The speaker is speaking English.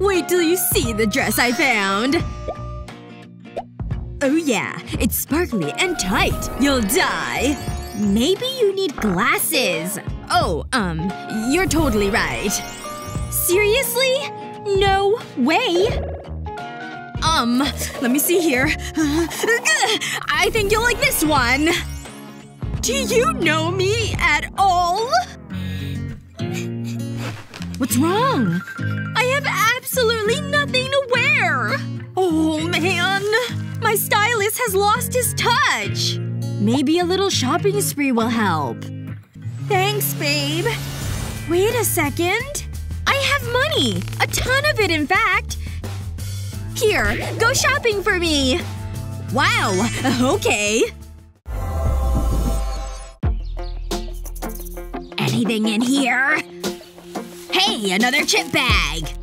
Wait till you see the dress I found. Oh yeah, it's sparkly and tight. You'll die. Maybe you need glasses. Oh, um, you're totally right. Seriously? No way. Um, let me see here. I think you'll like this one. Do you know me at all? What's wrong? Have absolutely nothing to wear! Oh man. My stylist has lost his touch. Maybe a little shopping spree will help. Thanks, babe. Wait a second. I have money. A ton of it, in fact. Here, go shopping for me. Wow. Okay. Anything in here? Hey, another chip bag!